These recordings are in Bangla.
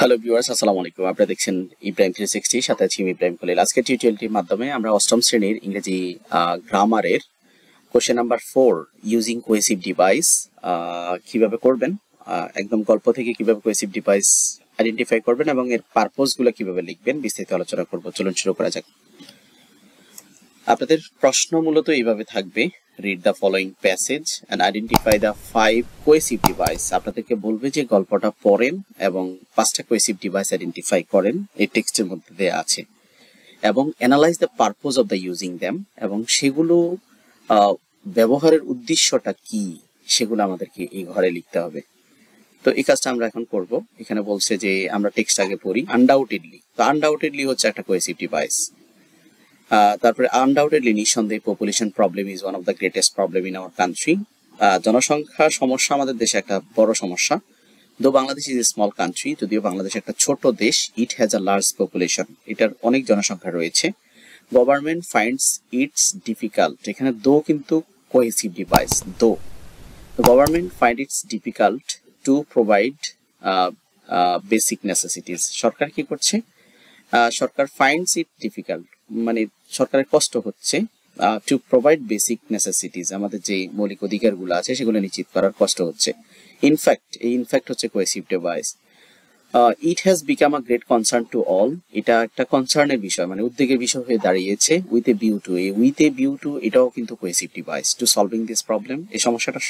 হ্যালো ভিউয়ার্স আসসালামু আলাইকুম। আপনারা দেখছেন ইব্রাহিম থ্রি সিক্সটি সাথে আছি আমি ইব্রাহিম খলিল আজকের টিউটোরিয়ালটির মাধ্যমে আমরা অষ্টম শ্রেণির ইংরেজি গ্রামারের question number four using cohesive device কীভাবে করবেন একদম গল্প থেকে কীভাবে কোয়েসিভ ডিভাইস আইডেন্টিফাই করবেন এবং এর পারপোজগুলো কীভাবে লিখবেন বিস্তারিত আলোচনা করব। চলুন শুরু করা যাক। আপনাদের প্রশ্ন মূলত এইভাবে থাকবে read the following passage and identify the five cohesive device আপনাদেরকে বলবে যে গল্পটা পড়েন এবং পাঁচটা কোয়েসিভ ডিভাইস আইডেন্টিফাই করেন। এই টেক্সটের মধ্যে দেয়া আছে। এবং analyse the purpose of the using them এবং সেগুলো ব্যবহারের উদ্দেশ্যটা কি সেগুলো আমাদেরকে এই ঘরে লিখতে হবে। তো এই কাজটা আমরা এখন করব। এখানে বলছে যে আমরা টেক্সট আগে পড়ি। আনডাউটেডলি তো আনডাউটেডলি হচ্ছে একটা কোয়েসিভ ডিভাইস তারপরে আনডাউটেডলি নিঃসন্দেহে population problem is one of the greatest problem in our country জনসংখ্যা সমস্যা আমাদের দেশে একটা বড় সমস্যা। Though Bangladesh is a small country যদিও বাংলাদেশ একটা ছোট দেশ it has a large population এটার অনেক জনসংখ্যা রয়েছে। গভর্নমেন্ট ফাইন্ডস ইটস ডিফিকাল্ট এখানে দো কিন্তু cohesive device though government find its difficult to provide basic necessities সরকার কি করছে? সরকার ফাইন্ডস ইট ডিফিকাল্ট মানে সরকারের কষ্ট হচ্ছে টু প্রোভাইড বেসিক নেসেসিটিস আমাদের যে মৌলিক অধিকারগুলো আছে সেগুলো নিশ্চিত করার কষ্ট হচ্ছে। ইনফ্যাক্ট এই ইনফ্যাক্ট হচ্ছে cohesive device it has become a great concern to all এটা একটা কনসার্নের বিষয় মানে উদ্বেগের বিষয় হয়ে দাঁড়িয়েছে উইথ এ বিউ টু এই উইথ এ বিউ টু এটাও কিন্তু cohesive device to solving this problem এই সমস্যাটা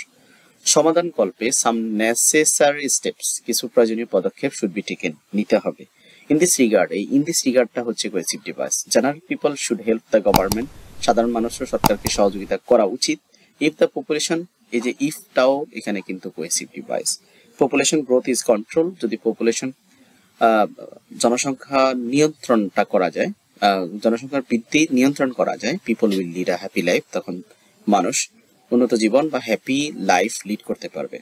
সমাধান কল্পে সাম নেসেসারি স্টেপস কিছু প্রয়োজনীয় পদক্ষেপ শুড বি টেকেন নিতে হবে। ইন দিস রিগার্ড এই ইন দিস রিগার্ডটা হচ্ছে cohesive device general people should help the government সাধারণ মানুষও সরকারকে সহযোগিতা করা উচিত। ইফ দ্য পপুলেশন এই যে ইফটাও এখানে কিন্তু cohesive device population growth is control যদি পপুলেশন জনসংখ্যা নিয়ন্ত্রণটা করা যায় জনসংখ্যার বৃদ্ধি নিয়ন্ত্রণ করা যায় people will lead a happy life তখন মানুষ উন্নত জীবন বা হ্যাপি লাইফ লিড করতে পারবে।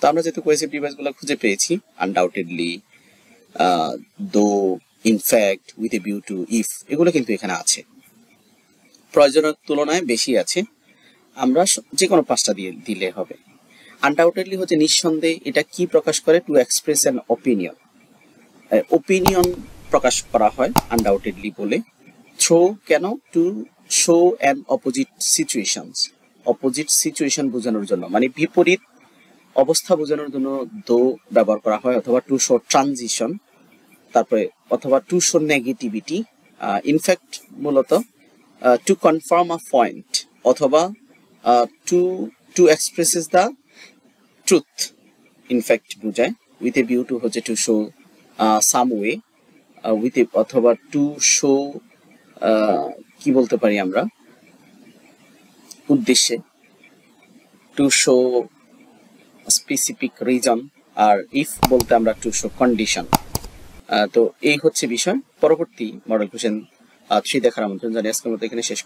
তো আমরা যেহেতু কোয়েসিভ ডিভাইসগুলো খুঁজে পেয়েছি undoubtedly though in fact with a view to if এগুলো কিন্তু এখানে আছে। প্রয়োজনের তুলনায় বেশি আছে। আমরা যে কোনো পাঁচটা দিয়ে দিলে হবে। আনডাউটেডলি হচ্ছে নিঃসন্দেহে এটা কি প্রকাশ করে? To express an opinion opinion প্রকাশ করা হয় আনডাউটেডলি বলে। থ্রো কেন? To show an opposite situations opposite situation বোঝানোর জন্য। মানে বিপরীত অবস্থা বোঝানোর জন্য দো ব্যবহার করা হয়, অথবা টু শো ট্রানজিশন তারপরে অথবা to show negativity in fact মূলত টু কনফার্ম আ পয়েন্ট অথবা to to express expresses the truth in fact বোঝায় উইথ এ বিউ টু হচ্ছে to show some way with a অথবা টু শো কি বলতে পারি আমরা? উদ্দেশ্যে টু শো স্পেসিফিক রিজন আর ইফ বলতে আমরা টু শো কন্ডিশন তো এই হচ্ছে বিষয়। পরবর্তী মডেল কোশ্চেন থ্রি দেখার আমন্ত্রণ জানিয়ে আজকের মতো এখানে শেষ